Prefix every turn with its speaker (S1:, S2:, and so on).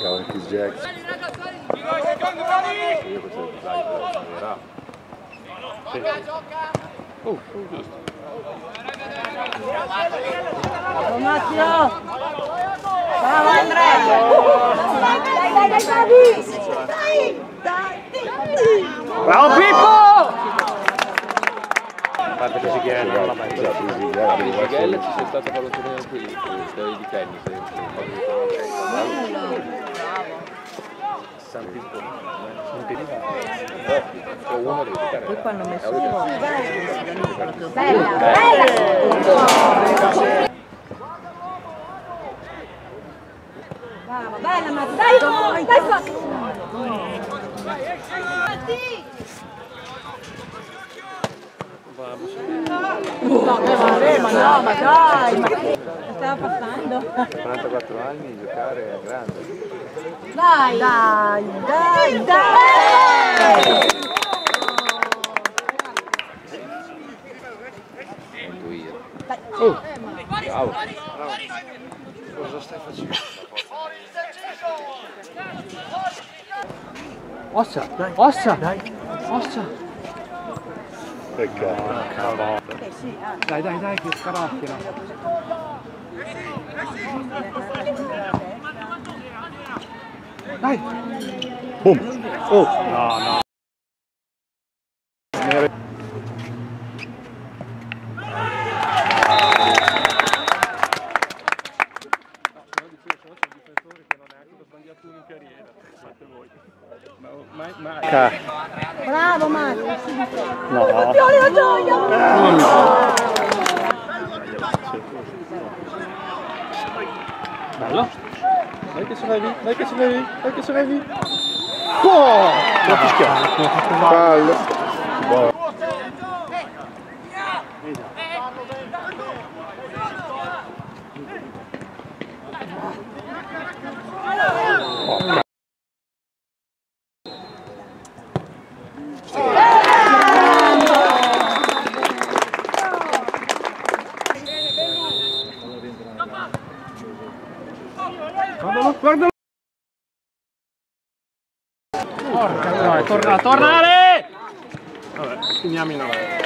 S1: Cavolo, Chris Jackson.
S2: Io facevo il design della era.
S3: Oh, giusto.
S4: Bravo Matteo! Bravo Andrea! Dai, dai, dai, bravi! Dai, dai!
S3: Bravo Pippo! Così che non la mai
S1: Esatto, così,
S2: A
S1: guarda, devo
S2: Brisighella
S1: fare-
S2: ci sei stato a fare un torneo anche con storie di tennis. Eh, San Pippo. Non ti dico. No, uno deve giocare.
S4: Poi hanno messo
S2: Bella.
S4: Bella, bella! Brava, bella Matti, dai! Dai, fa! No, ma no, ma dai! Ma stava passando?
S2: 44 anni, giocare è grande.
S4: Dai! Dai, dai, dai!
S3: Oh,
S2: Bravo.
S1: Cosa stai facendo?
S3: ossa, dai, ossa, dai, ossa.
S1: Peccato.
S3: Dai, dai, dai, che scaracchia. Dai.
S1: Boom. Oh,
S3: No, no.
S4: Bravo Matti!
S1: No.
S4: Campione la gioia!
S3: Bello. Dai che ce l'avevi, dai che ce l'avevi, dai che ce l'avevi. Oh!
S1: Non fischiare. Fallo. Buono.
S3: Guardalo, guardalo. Porca, è torna, tornare! Vabbè, finiamo in avanti.